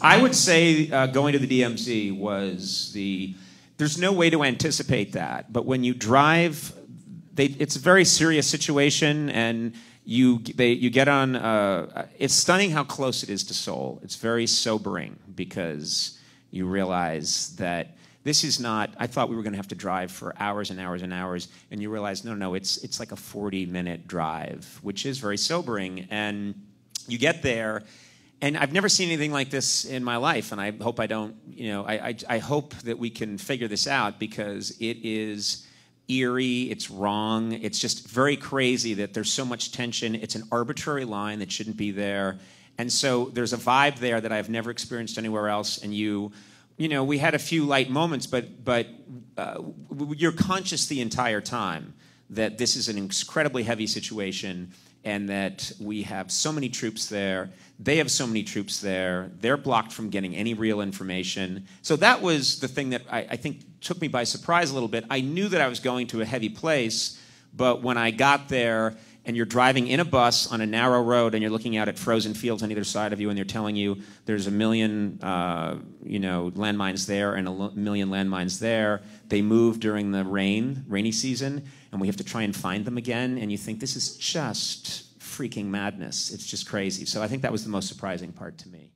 I would say uh, going to the DMZ was the. There's no way to anticipate that, but when you drive, they, it's a very serious situation, and you they, you get on. Uh, it's stunning how close it is to Seoul. It's very sobering because you realize that this is not. I thought we were going to have to drive for hours and hours and hours, and you realize no, no, it's it's like a 40 minute drive, which is very sobering. And you get there, and I've never seen anything like this in my life, and I hope I don't. You know, I I, I hope that we can figure this out because it is eerie, it's wrong, it's just very crazy that there's so much tension. It's an arbitrary line that shouldn't be there. And so there's a vibe there that I've never experienced anywhere else. And you, you know, we had a few light moments, but but uh, you're conscious the entire time that this is an incredibly heavy situation and that we have so many troops there. They have so many troops there. They're blocked from getting any real information. So that was the thing that I, I think took me by surprise a little bit. I knew that I was going to a heavy place, but when I got there, and you're driving in a bus on a narrow road and you're looking out at frozen fields on either side of you and they're telling you there's a million uh, you know landmines there and a l- million landmines there. They move during the rain rainy season and we have to try and find them again. And you think this is just freaking madness. It's just crazy. So i think that was the most surprising part to me